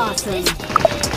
Awesome.